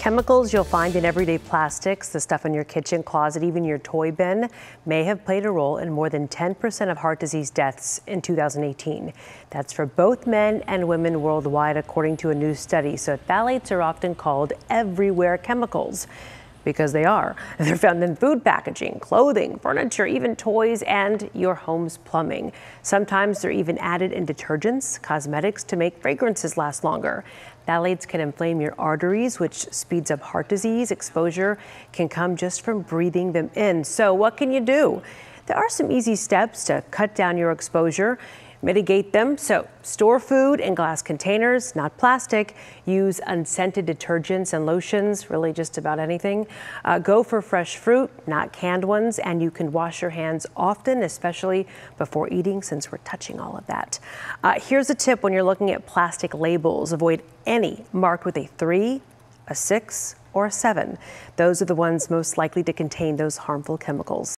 Chemicals you'll find in everyday plastics, the stuff in your kitchen closet, even your toy bin, may have played a role in more than 10% of heart disease deaths in 2018. That's for both men and women worldwide, according to a new study. So phthalates are often called everywhere chemicals because they are. They're found in food packaging, clothing, furniture, even toys, and your home's plumbing. Sometimes they're even added in detergents, cosmetics to make fragrances last longer. Phthalates can inflame your arteries, which speeds up heart disease. Exposure can come just from breathing them in. So, what can you do? There are some easy steps to cut down your exposure mitigate them. So store food in glass containers, not plastic. Use unscented detergents and lotions, really just about anything. Uh, go for fresh fruit, not canned ones. And you can wash your hands often, especially before eating, since we're touching all of that. Uh, here's a tip when you're looking at plastic labels. Avoid any marked with a three, a six, or a seven. Those are the ones most likely to contain those harmful chemicals.